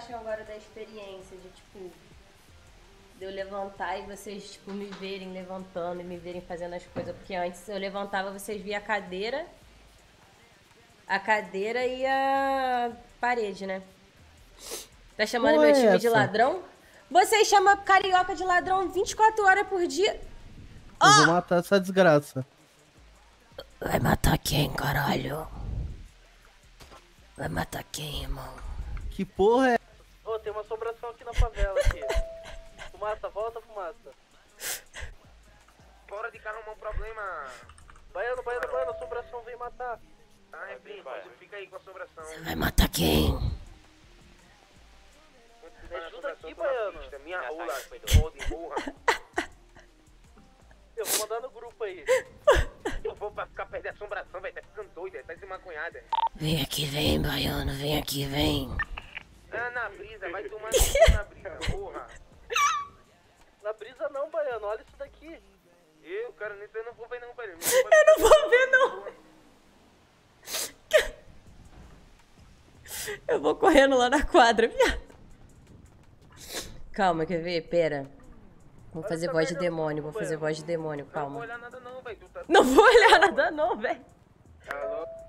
acham agora da experiência de, tipo, de eu levantar e vocês, tipo, me verem levantando e me verem fazendo as coisas? Porque antes eu levantava, vocês via a cadeira, a cadeira e a parede, né? Tá chamando meu é time de ladrão? Vocês chamam carioca de ladrão 24 horas por dia. Eu vou matar essa desgraça. Vai matar quem, caralho? Vai matar quem, irmão? Que porra é? Assombração aqui na favela aqui. fumaça, volta, fumaça. Bora de carro arrumar um problema. Baiano, baiano, baiano, assombração vem matar. Ah, é bem, fica aí com a assombração. Vai matar quem? Me ajuda aqui, baiano. Minha rola, foda burra. Eu vou mandar no grupo aí. Eu vou pra ficar perto da assombração, velho. Tá ficando doida, tá desmaconhada. Vem aqui, vem, baiano, vem aqui, vem. Ah, na brisa, vai tomar na brisa, porra. Na brisa não, baiano, olha isso daqui. Eu, cara, nem- eu não vou ver não, velho. Eu não vou ver, não. Eu vou correndo lá na quadra, viado. Calma, quer ver? Pera. Vou fazer voz de demônio, vou fazer voz de demônio, Não vou calma. olhar nada não, velho. Tá... Não vou olhar nada não, velho.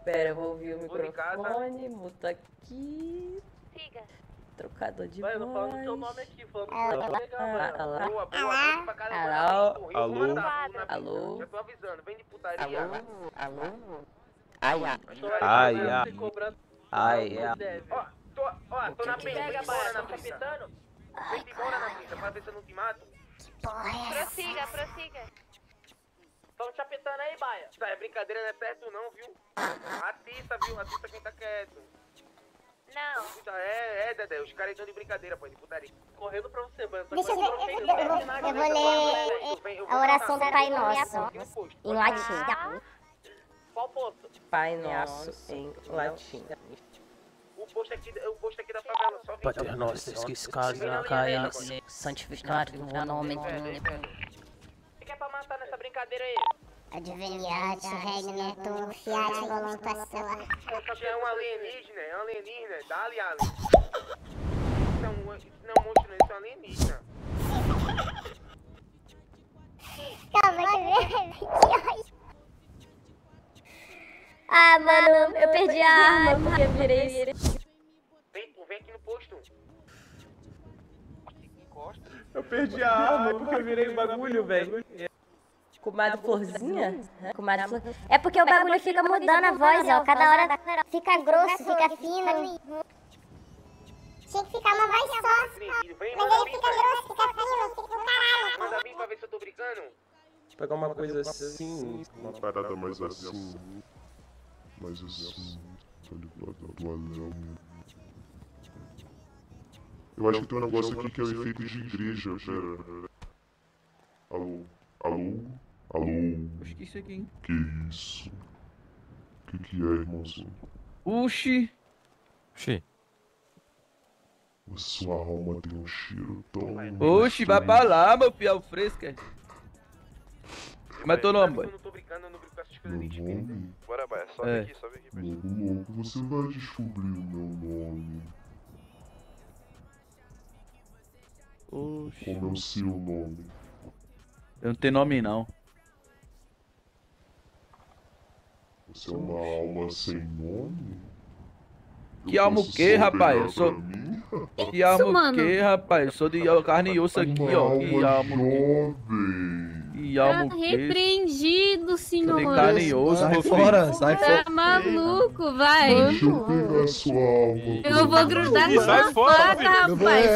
Pera, eu vou ouvir o microfone, muta aqui. Siga. Trocador de Baiano, falando teu voz. nome aqui, falando Ah, pegar, ah, baiano. ah, Boa, boa, pra casa Alô? brisa. Alô? Já tô avisando, vem de putaria. Alô? Ai, ai. Ai, Ai, ai. Ai, ai. Ó, tô, ó, tô na pista, é vem embora na pista. Vem embora na pista, pra ver se eu não te mato. Prossiga, prossiga. Tão te apitando aí, baia. Tá, é brincadeira, não é perto não, viu? Atista, viu? Atista quem tá quieto. Não. Puta, é, é, Dedé, os caras estão de brincadeira, pô, de putaria. Correndo pra você, mano. Deixa eu ver, eu, eu, eu, eu vou ler a oração do Pai Nosso em latim. Qual posto? Pai Nosso em latim. O posto aqui, o posto aqui da favela, só vem. Pai nosso, que se casa Vem na linha caia. Santificado o nome O que que é pra matar nessa brincadeira aí? Adveniat, regnetum, fiat voluntas sua. Isso é um alienígena, é um alienígena, dá-lhe isso não é um monstro, não, isso é um alienígena. Calma, que Ah, mano, eu perdi a arma porque eu virei. Vem, pô, vem aqui no posto. Eu perdi a arma porque eu virei um bagulho, velho. Comadre Florzinha? Comadre Flor- É porque o bagulho fica mudando a voz, ó. Cada hora fica grosso, fica fino. Tinha que ficar uma voz só. Mas ele fica grosso, fica fino, fica do caralho. Manda vir pra ver se eu tô brincando. Pegar uma coisa assim. Uma parada mais assim. Mais assim. Tá ligado? Do anão. Eu acho que tem um negócio aqui que é o efeito de igreja, pera. Alô? Alô? Que isso aqui, hein? Que isso? Que que é, irmãozinho? Oxi. Oxi. A sua alma tem um cheiro tão... Oxi, vai pra lá, meu piau fresco. é. Como é teu nome, boy? Eu não tô brincando, eu não brinco com essas coisas Meu de nome? Bora, Baia, sobe É. aqui, sobe aqui. Logo, logo você vai descobrir o meu nome. Oxi. Como é o seu nome? Eu não tenho nome, não. Você é uma alma sem nome? Que alma o quê, rapaz? Eu sou-? Que alma o quê, rapaz? Eu sou de carne e osso aqui, Uma ó. Que alma alma jovem. Que alma o Tá quê? repreendido, Sou senhor. de carne e osso, Sai fora, sai Tá fora. maluco, vai. Deixa eu pegar sua alma. Eu vou grudar sai uma fora, rapaz.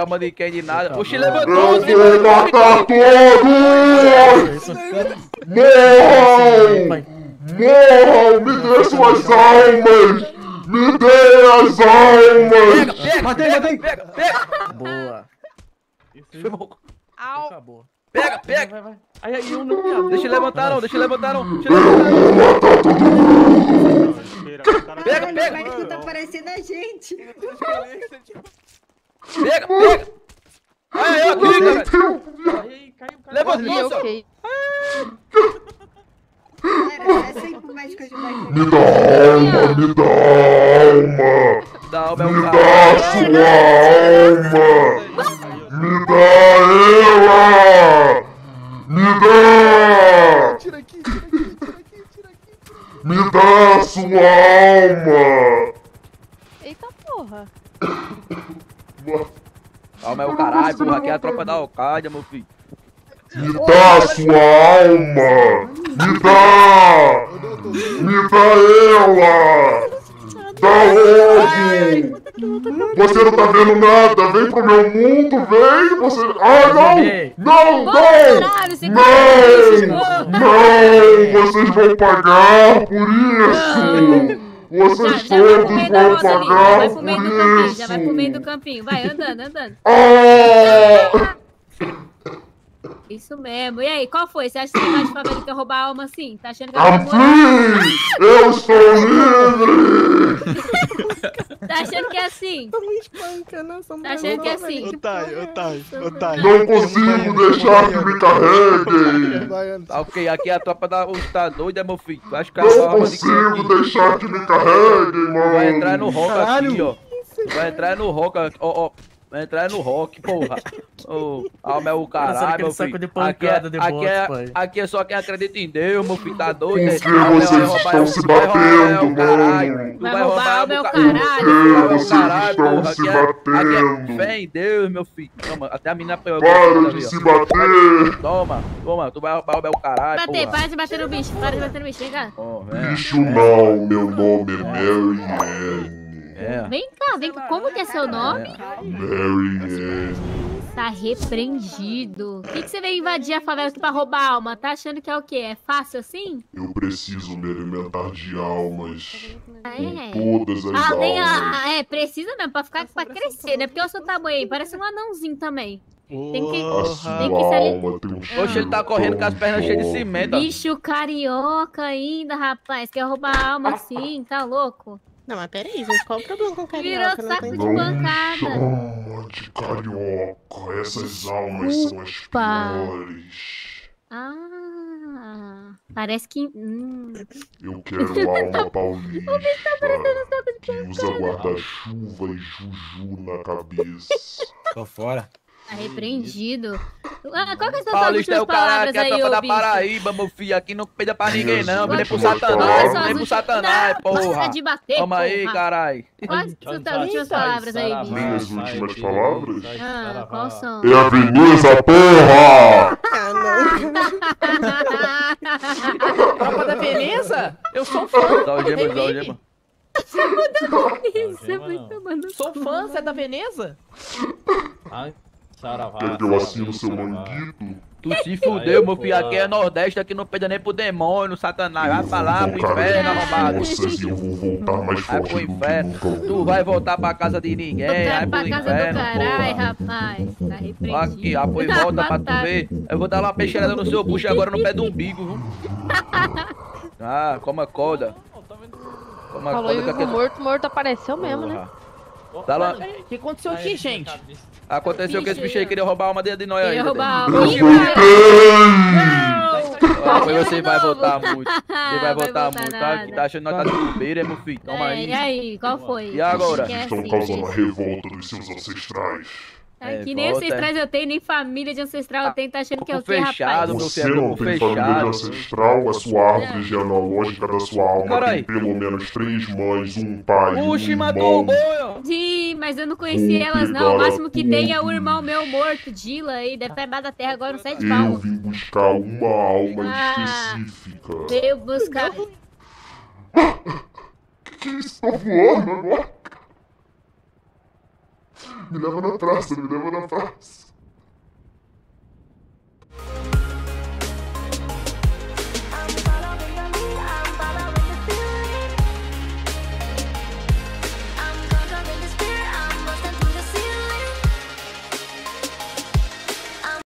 Pegar uma de quem de nada. Oxi, levantou. Eu vou matar todos! Morram! Morram! Me dê suas almas! Me dê as almas! Pega, Matei, matei. pega, pega. Boa. Foi bom. Acabou. Pega, pega. Vai, vai. Ai, ai, eu não, viado. Deixa ele levantar, não. Deixa ele levantar, não. Deixa ele levantar. Pega, pega. Como é que tu tá parecendo a gente? Pega, pega. Ai, ai, aqui, cara. Ai, Levanta, Ok, moça. ok. Galera, é sempre o médico ajudar Me dá alma, me dá alma. Dá Me dá sua alma. Me dá ela. Me dá. Tira aqui, tira aqui, tira aqui, tira aqui. Me dá sua alma. Dá o meu caralho, porra. Aqui é a tropa da Alcádia, meu filho. Me dá sua alma. Me dá. Me dá ela. Dá logo. Você não tá vendo nada. Vem pro meu mundo, vem. Você. Ah, não. Não, não. Caralho, você Não! Não! Vocês vão pagar por isso! Vocês Já, já vai pro todos meio da vão roça ali, já pagar vai pro meio do por campinho, já vai pro meio do isso! campinho. Vai, andando, andando. Ah! Isso mesmo. E aí, qual foi? Você acha que você vai de favela quer roubar a alma assim? Tá achando que ela morar? Afim! Eu estou livre! Tá achando que é assim? Me espanca, não. Sou Tá achando que é assim? Otário, otário, otário. Não consigo deixar que me carreguem! Tá ok, aqui é a tropa da. Tá doido, é, meu filho? Tu acha que a Não consigo aqui? deixar que me carreguem, Tu vai entrar no mano! rock aqui, ó. Vai entrar no rock, ó, ó. Vai entrar no rock, porra. Ô, alma é o caralho, meu saco filho. de aqui, é, de aqui, é, pai. aqui é só quem acredita em Deus, meu filho. Tá doido? Por é? que vocês estão se é o batendo, mano? Tu Vai roubar o meu ca- caralho. Roubar o Vocês caralho, estão se é, batendo. é fé em Deus, meu filho. Toma, até a menina apanhou. Para de se bater! Toma, toma, tu vai roubar o meu caralho, Bater, porra. para de bater no bicho, para de bater no bicho, vem cá. Bicho não, meu nome é Mary Ann. É. Vem cá, vem cá. Como que é seu nome? Mary Ann. Tá repreendido. O que, que você veio invadir a favela aqui pra roubar alma? Tá achando que é o quê? É fácil assim? Eu preciso me alimentar de almas. É. Com todas as Ah, nem almas. a... É, precisa mesmo, pra ficar pra crescer, né? Porque o seu tamanho aí parece um anãozinho também. Tem que- A Porra. sua Tem que se ali- um Oxe, ele tá correndo com as pernas cheias de cimento. Bicho carioca ainda, rapaz. Quer roubar a alma assim, tá louco? Não, mas peraí, gente, qual o problema com Virou carioca? Não saco de Não pancada. chama de carioca. Essas almas são as piores. Ah, parece que. Hum. Eu quero alma paulista que usa guarda-chuva e juju na cabeça. Tô fora. Tá repreendido. Ah, qual que é a sua Paulista é últimas o caralho, palavras aqui é a aí, tropa da bicho? Paraíba, meu filho. Aqui não peida pra ninguém, não. Vem pro que Satanás, vem pro Satanás, porra. de bater, Toma aí, caralho. Quais são as suas últimas palavras aí, bicho? Minhas últimas palavras? Ah, qual são? É a Veneza, porra! Ah, não. Tropa da Veneza? Eu sou fã. Dá o gema, dá o gema. Isso é muito mano. Sou fã, você é da Veneza? Quer que eu assino seu manguito? Tu se fudeu, meu filho. Aqui é Nordeste, aqui não peida nem pro demônio, Satanás. Vai pra lá, pro inferno, arrombado. vocês eu vou voltar mais Vai forte pro inferno. Tu vai voltar pra casa de ninguém, vai pro pra casa do inferno, caralho, rapaz. Tá repreendido. Aqui, apoio e volta pra tu ver. Eu vou dar uma peixeirada no seu bucho agora no pé do umbigo, viu? Ah, como acorda. Como Falou acorda e com o aquele... morto, morto apareceu mesmo, né? Dá lá... O que aconteceu aqui, gente? Aconteceu que esse bicho aí queria roubar a alma dele de nós Queria ainda. roubar! Ah, pois você vai votar muito. Você Vai votar muito, tá? tá achando que nós tá de bobeira, é, meu filho? Toma É, e aí. aí, qual foi? E agora? É Estão causando a revolta dos seus ancestrais. É, que É, nem volta, ancestrais eu tenho, nem família de ancestral eu tenho, tá achando que é o quê, fechado, rapaz? Você não tem família fechado. ancestral, a sua árvore genealógica da sua alma Carai. tem pelo menos três mães, um pai, Puxa, um matou o irmão. boi, ó. Sim, mas eu não conheci elas não. O máximo que tudo. tem é o irmão meu morto, Dila, aí deve estar embaixo da terra agora, não sai de Eu pau. vim buscar uma alma Ah. específica. Veio buscar. Que isso? Tá voando agora? Me leva na praça, me leva na praça.